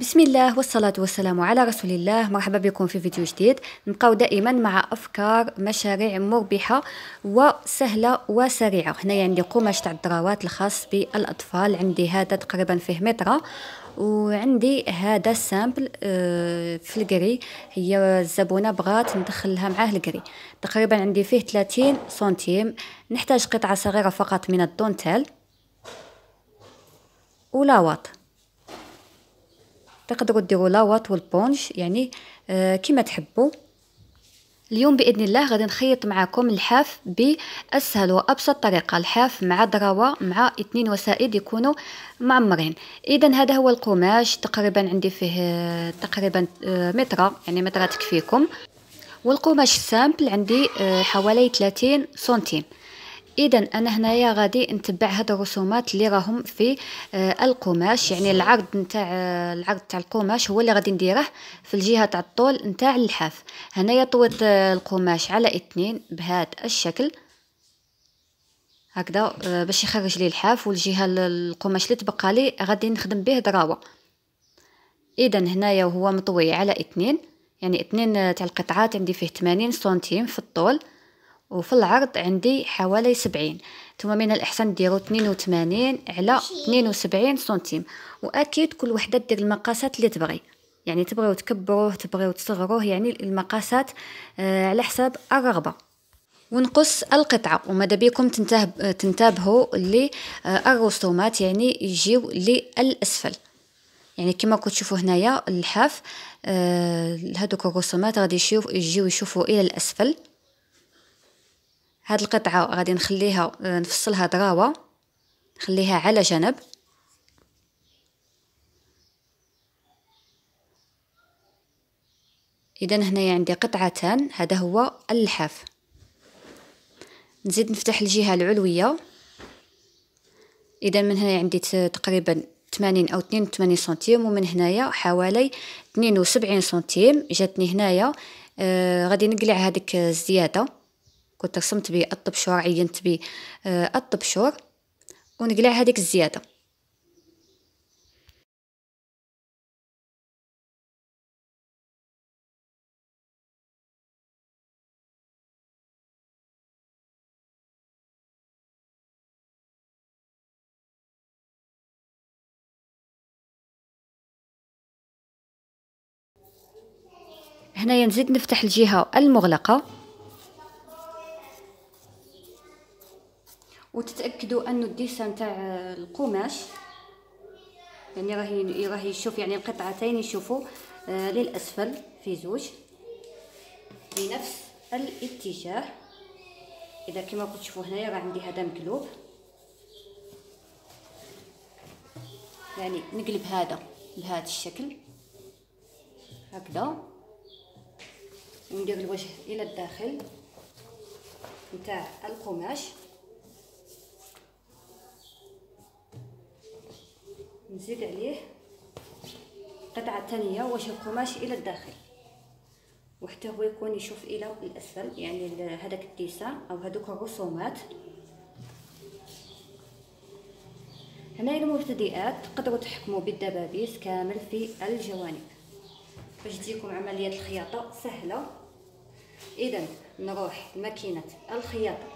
بسم الله والصلاة والسلام على رسول الله مرحبا بكم في فيديو جديد نبقاو دائما مع أفكار مشاريع مربحة وسهلة وسريعة هنا عندي قماش تاع الدراوات الخاص بالأطفال عندي هذا تقريبا فيه متر وعندي هذا ال simple في ال gris هي الزبونة بغات ندخلها معاه ال gris تقريبا عندي فيه 30 سنتيم نحتاج قطعة صغيرة فقط من الدونتيل و la ouate تقدروا ديروا la ouate وال éponge يعني آه كما تحبوا. اليوم بإذن الله غادي نخيط معكم الحاف بأسهل وأبسط طريقة. الحاف مع دراوة مع اثنين وسائد يكونوا معمرين. إذا هذا هو القماش تقريبا عندي فيه آه، تقريبا آه، متر يعني متر تكفيكم والقماش simple عندي حوالي 30 سنتيم. اذا أنا هنايا غادي نتبع هاد الرسومات اللي راهم في آه القماش. يعني العرض نتاع آه العرض تاع القماش هو اللي غادي نديره في الجهة تاع الطول نتاع اللحاف هنايا طويت آه القماش على إثنين بهذا الشكل. هكذا آه باش يخرج لي الحاف والجهة القماش اللي تبقى لي غادي نخدم به دراوة. اذا هنايا وهو مطوي على إثنين. يعني إثنين آه، تاع القطعات عندي فيه 80 سنتيم في الطول. وفي العرض عندي حوالي سبعين. ثم من الأحسن ديروا اثنين وثمانين على اثنين وسبعين سنتيم. وأكيد كل وحدة دير المقاسات اللي تبغي. يعني تبغيو تكبروه تبغيو تصغروه يعني المقاسات آه على حساب الرغبة. ونقص القطعة. وماذا بيكم تنتبه تنتبهوا للرسومات يعني يجيو للأسفل. يعني كما كنتوا تشوفوا هنايا اللحاف آه هذوك الرسومات غادي يجيو يشوفوا إلى الأسفل. هاد القطعة غادي نخليها آه، نفصلها دراوة نخليها على جنب. إذا هنايا عندي قطعتان هذا هو اللحاف نزيد نفتح الجهة العلوية. إذا من هنا عندي تقريبا 80 أو 82 سنتيم ومن هنايا حوالي 72 سنتيم. جاتني هنايا آه غادي نقلع هذيك الزيادة. كنت رسمت به الطبشور عينت به آه، الطبشور ونقلع هذيك الزيادة. هنايا نزيد نفتح الجهة المغلقة. وتتأكدوا انه الديسان تاع القماش يعني راهي راهي يشوف يعني القطعتين يشوفوا آه للأسفل في زوج بنفس الاتجاه. إذا كما كنتوا تشوفوا هنايا راه عندي هذا مقلوب. يعني نقلب هذا بهذا الشكل هكذا. وندير الوجه إلى الداخل نتاع القماش. نزيد عليه قطعة ثانية وجه القماش إلى الداخل. وحتى هو يكون يشوف إلى الأسفل يعني هذاك الديسان أو هذوك الرسومات. هنا المبتدئات تقدروا تحكموا بالدبابيس كامل في الجوانب. باش تجيكم عملية الخياطة سهلة. إذا نروح لماكينة الخياطة.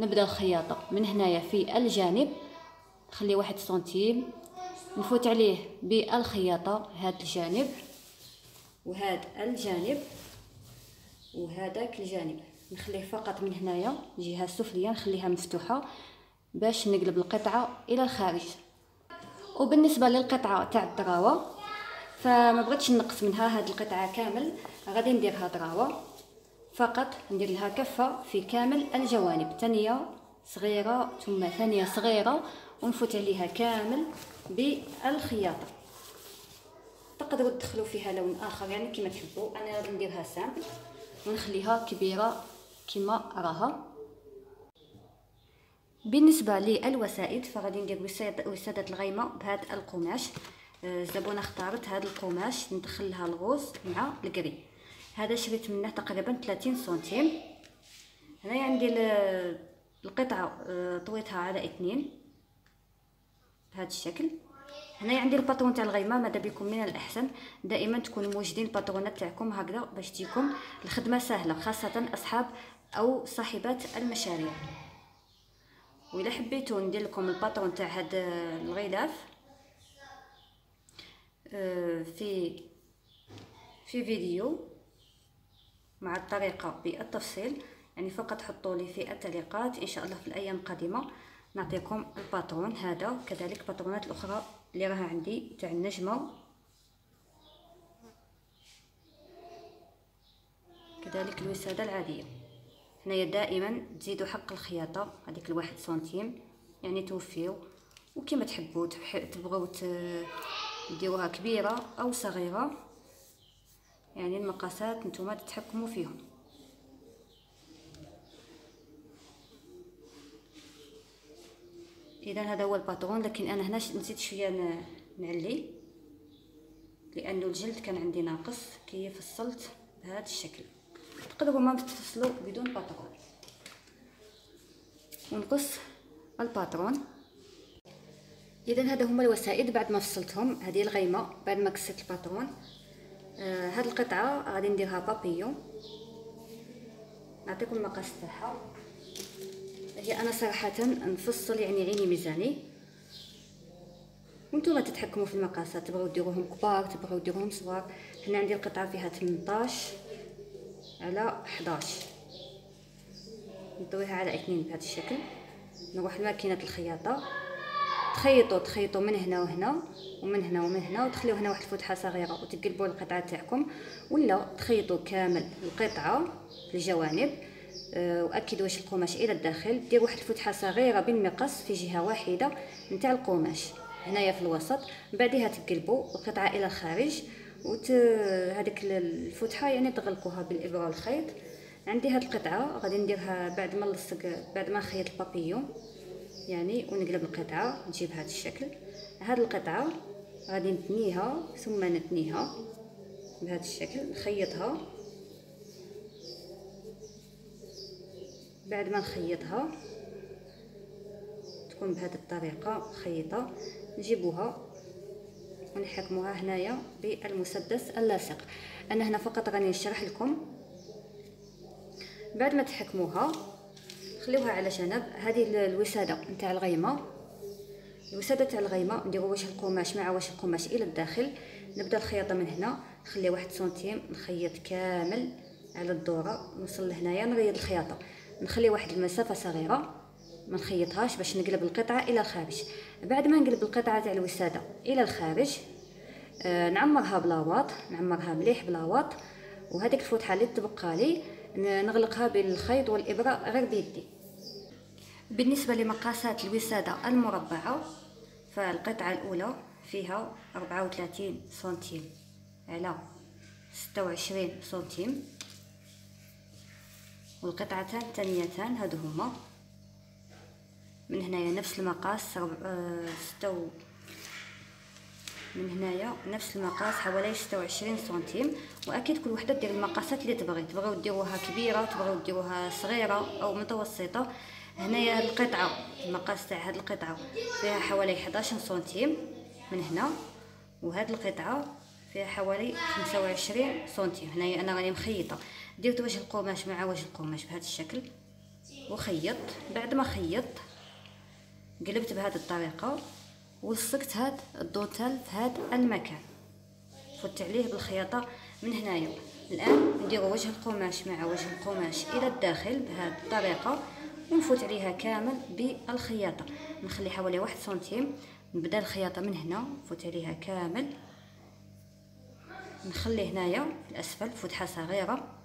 نبدأ الخياطة من هنايا في الجانب. نخلي واحد سنتيم نفوت عليه بالخياطة هاد الجانب وهاد الجانب وهذاك الجانب. نخليه فقط من هنايا الجهه السفليه نخليها مفتوحة باش نقلب القطعة إلى الخارج. وبالنسبة للقطعة تاع الدراوة فما بغيتش نقص منها هاد القطعة كامل غادي نديرها دراوة. فقط ندير لها كفة في كامل الجوانب ثانية صغيرة ثم ثانية صغيرة ونفوت عليها كامل بالخياطة. تقدروا تدخلوا فيها لون آخر يعني كما تحبوا. أنا غادي نديرها سامبل ونخليها كبيرة كما راها. بالنسبة للوسائد فغادي ندير وسادة الغيمة بهذا القماش. الزبونة آه، اختارت هذا القماش ندخل لها الغوز مع الكري هذا شريت منه تقريبا 30 سنتيم. هنايا عندي القطعة آه، طويتها على اثنين بهذا الشكل. هنايا عندي الباترون تاع الغيمة ماذا بكم من الأحسن؟ دائما تكونوا موجدين الباترونات تاعكم هكذا باش تجيكم. الخدمة سهلة خاصة أصحاب أو صاحبات المشاريع. وإلا حبيتو ندير لكم ال patron تاع هاد الغلاف آه، في في فيديو مع الطريقة بالتفصيل. يعني فقط حطوا لي في التعليقات إن شاء الله في الأيام القادمة. نعطيكم ال patron هذا كذلك الباترونات الاخرى اللي راها عندي تاع النجمة. كذلك الوسادة العادية. هنايا دائما تزيدوا حق الخياطة هذيك الواحد سنتيم يعني توفيو. وكما تحبوا تبغوا ديروها كبيرة أو صغيرة يعني المقاسات نتوما تتحكموا فيهم. اذا هذا هو الباترون لكن أنا هنا نسيت شوية نعلي لأنه الجلد كان عندي ناقص كي فصلت بهذا الشكل. تقدروا ما تفصلوا بدون patron. ونقص ال patron. اذا هذا هما الوسائد بعد ما فصلتهم هذه الغيمة بعد ما كسيت ال patron. آه هاد القطعة غادي نديرها بابيون نعطيكم المقاس تاعها. هي أنا صراحة نفصل يعني عيني ميزاني. وأنتم تتحكموا في المقاسات تبغوا ديروهم كبار تبغوا ديروهم صغار. هنا عندي القطعة فيها 18 على 11 نطويها على اثنين بهذا الشكل. نروح لماكينة الخياطة. تخيطوا تخيطوا من هنا وهنا ومن هنا ومن هنا وتخليو هنا واحد الفتحه صغيرة وتقلبوا القطعة تاعكم. ولا تخيطوا كامل القطعة الجوانب. أه واكدوا واش القماش إلى الداخل. دير واحد الفتحة صغيرة بالمقص في جهة واحدة نتاع القماش. هنايا في الوسط. بعدها تقلبوا القطعه إلى الخارج. وت هذيك الفتحة يعني تغلقوها بالإبرة والخيط. عندي هاد القطعة. غادي نديرها بعد ما نلصق بعد ما نخيط البابيون. يعني ونقلب القطعة نجيب هذا الشكل. هاد القطعة غادي نتنيها ثم نتنيها بهذا الشكل. نخيطها. بعد ما نخيطها تكون بهذه الطريقة خيطة نجيبوها ونحكموها هنايا بالمسدس اللاصق. أنا هنا فقط راني نشرح لكم. بعد ما تحكموها خليوها على جنب. هذه الوسادة نتاع الغيمة. الوسادة تاع الغيمة نديرو وجه القماش مع وجه القماش إلى الداخل. نبدأ الخياطة من هنا. نخلي واحد سنتيم نخيط كامل على الدورة. نوصل لهنايا نريد الخياطة. نخلي واحد المسافة صغيرة ما نخيطهاش باش نقلب القطعة إلى الخارج. بعد ما نقلب القطعة تاع الوسادة إلى الخارج آه نعمرها بلاواط نعمرها مليح بلاواط وهذيك الفتحه اللي تبقى لي نغلقها بالخيط والإبرة غير بيدي. بالنسبة لمقاسات الوسادة المربعة فالقطعة الأولى فيها 34 سنتيم على 26 سنتيم. والقطعتان الثانيتان هادو هما من هنايا نفس المقاس ستو من هنايا نفس المقاس حوالي 26 سنتيم. وأكيد كل وحدة دير المقاسات اللي تبغي. تبغيو ديروها كبيرة تبغيو ديروها صغيرة أو متوسطة. هنايا القطعة المقاس تاع هاد القطعة فيها حوالي 11 سنتيم من هنا. وهاد القطعة فيها حوالي 25 سنتيم. هنايا أنا راني مخيطه درت وجه القماش مع وجه القماش بهذا الشكل. وخيط. بعد ما خيط قلبت بهذه الطريقة ولصقت هاد الدوتال في هاد المكان. فت عليه بالخياطة من هنايا. الآن نديرو وجه القماش مع وجه القماش إلى الداخل بهذه الطريقة ونفوت عليها كامل بالخياطة. نخلي حوالي واحد سنتيم. نبدا الخياطة من هنا نفوت عليها كامل. نخلي هنايا الأسفل فتحه صغيرة.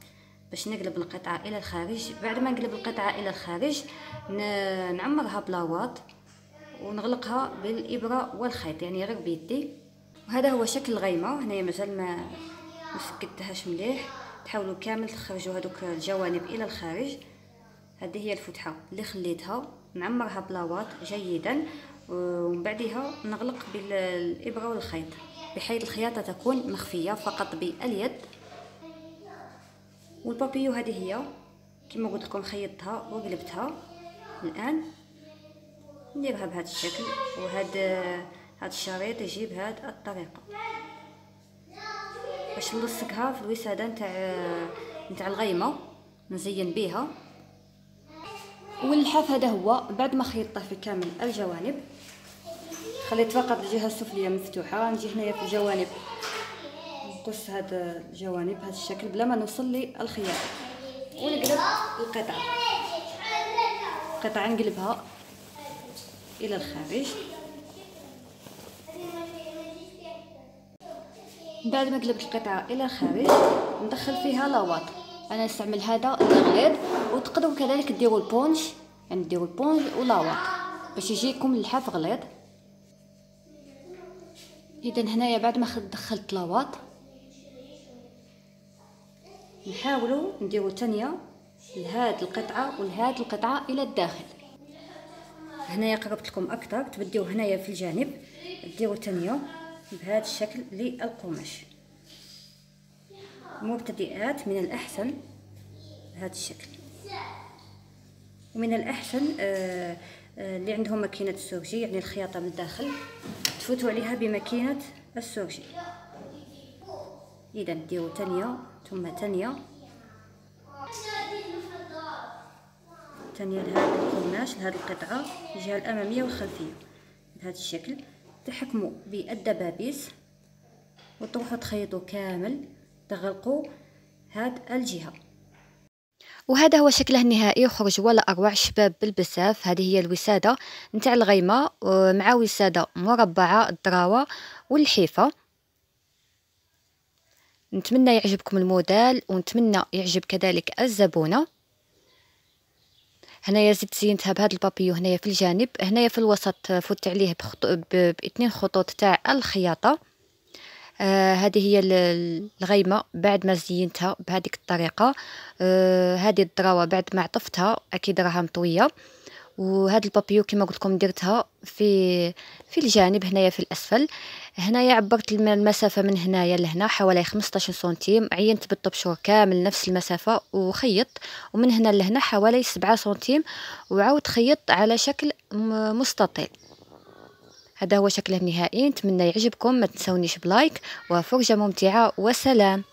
باش نقلب القطعة إلى الخارج. بعد ما نقلب القطعة إلى الخارج نعمرها بلاواط ونغلقها بالإبرة والخيط يعني غير بيدي. وهذا هو شكل الغيمة. هنايا مازال ما مسكتهاش مليح. تحاولوا كامل تخرجوا هذوك الجوانب إلى الخارج. هذه هي الفتحة اللي خليتها. نعمرها بلاواط جيدا. ومن بعدها نغلق بالإبرة والخيط بحيث الخياطة تكون مخفية فقط باليد. والبابيو هذه هي. كما قلت لكم خيطتها وقلبتها. الآن نديرها بهذا الشكل وهاد هاد الشريط يجي بهاد الطريقة. باش نلصقها في الوسادة نتاع نتاع الغيمة نزين بها واللحاف هذا هو بعد ما خيطته في كامل الجوانب. خليت فقط الجهة السفلية مفتوحة. نجي هنايا في الجوانب. نقص هاد الجوانب بهذا الشكل بلا ما نوصل للخياطه ونقلب القطعه القطعه نقلبها إلى الخارج. بعد ما قلبت القطعه إلى الخارج ندخل فيها la ouate أنا نستعمل هذا الغليظ وتقدروا كذلك ديروا ال éponge يعني ديروا ال éponge و la ouate باش يجيكم اللحاف غليظ. اذا هنايا بعد ما دخلت la ouate نحاولوا نديروا ثنية لهاد القطعة ولهاد القطعة إلى الداخل. هنايا قربت لكم أكثر تبديو هنايا في الجانب. ديروا تانية بهذا الشكل للقماش. مبتدئات من الأحسن بهذا الشكل. ومن الأحسن آه، آه، اللي عندهم ماكينة السورجي يعني الخياطة من الداخل. تفوتوا عليها بماكينة السورجي. إذا ديروا تانية ثم تانية. تانية لهذا القماش لهذه القطعة الجهة الأمامية والخلفية. بهذا الشكل تحكموا بالدبابيس وتروحوا تخيطوا كامل تغلقوا هاد الجهة. وهذا هو شكله النهائي يخرج ولا أروع شباب بالبساف. هذه هي الوسادة نتاع الغيمة مع وسادة مربعة الدراوة والحيفة. نتمنى يعجبكم الموديل ونتمنى يعجب كذلك الزبونة. هنايا زدت زينتها بهذا البابيو هنايا في الجانب. هنايا في الوسط فوت عليه بإثنين خطوط تاع الخياطة. آه هذه هي الغيمة بعد ما زينتها بهذه الطريقة. آه هذه الدراوة بعد ما عطفتها أكيد راها مطوية. وهذا البابيو كما قلت لكم درتها في في الجانب هنايا في الأسفل. هنايا عبرت المسافة من هنايا لهنا حوالي 15 سنتيم. عينت بالطبشور كامل نفس المسافة وخيط. ومن هنا لهنا حوالي 7 سنتيم. وعاود خيط على شكل مستطيل. هذا هو شكله النهائي. نتمنى يعجبكم. ما تنسونيش بلايك. وفرجة ممتعة. وسلام.